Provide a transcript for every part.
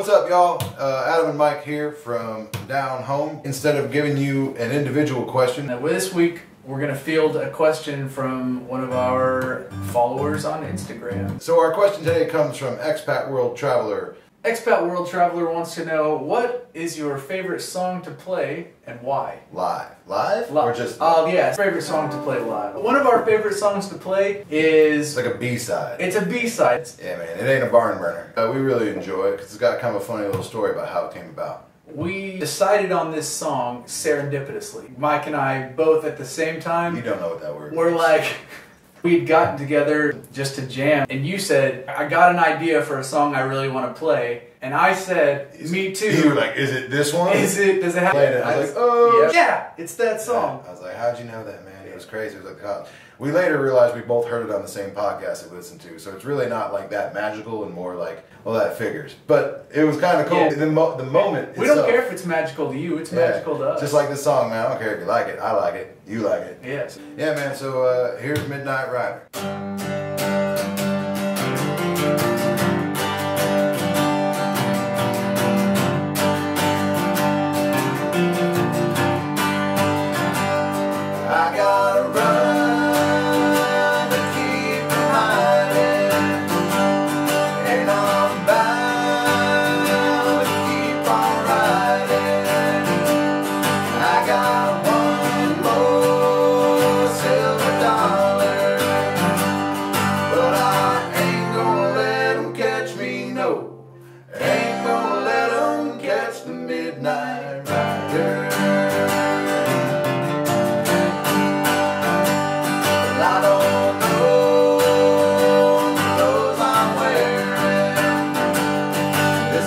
What's up, y'all? Uh, Adam and Mike here from Down Home. Instead of giving you an individual question, Now, this week, we're going to field a question from one of our followers on Instagram. so our question today comes from Expat World Traveler. Expat World Traveler wants to know what is your favorite song to play and why? Live. Live? live. Or just. Oh, yeah, favorite song to play live. One of our favorite songs to play is. it's like a B side. It's a B side. Yeah, man, it ain't a barn burner. Uh, we really enjoy it because it's got kind of a funny little story about how it came about. We decided on this song serendipitously. Mike and I both at the same time. You don't know what that word were like, we'd gotten together just to jam, and you said, I got an idea for a song I really want to play. And I said, Me too. You were like, is it this one? Is it? Does it have? I was like, oh. yeah, yeah, it's that song. I was like, how'd you know that, man? It was crazy. It was like. We later realized we both heard it on the same podcast that we listened to, so it's really not like that magical and more like, well, that figures. But it was kind of cool. Yeah. The, mo- the moment. We don't care if it's magical to you. It's Yeah. magical to us. Just like this song, man. I don't care if you like it. I like it. You like it. yes. Yeah, man. So uh, here's Midnight Rider.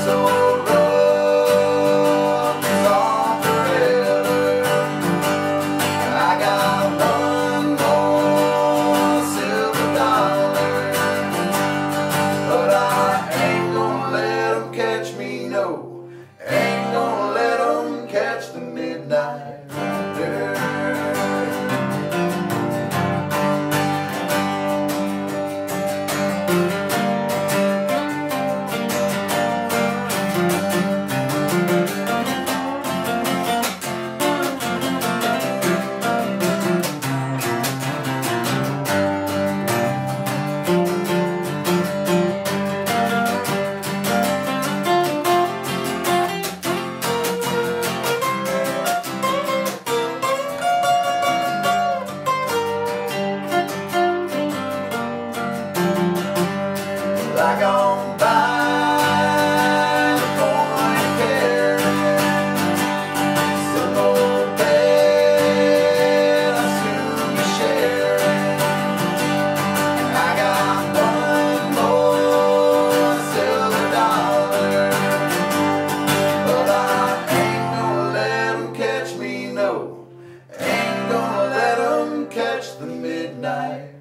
So. Bye.